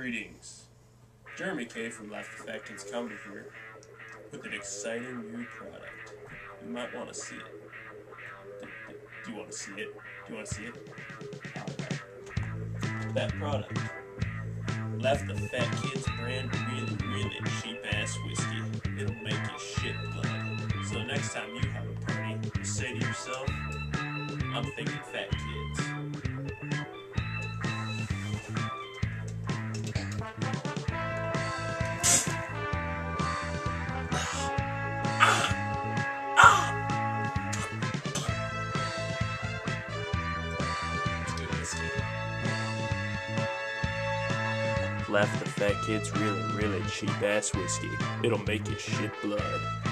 Greetings. Jeremy K from Fat Kids Comedy here with an exciting new product. You might want to see it. Do, do, do you want to see it? Do you want to see it? Alright. That product. Laugh at the Fat Kids brand really, really cheap ass whiskey. It'll make you shit blood. So next time you have a party, say to yourself, I'm thinking Fat Kids. Laugh at the fat kids really, really cheap ass whiskey. It'll make you shit blood.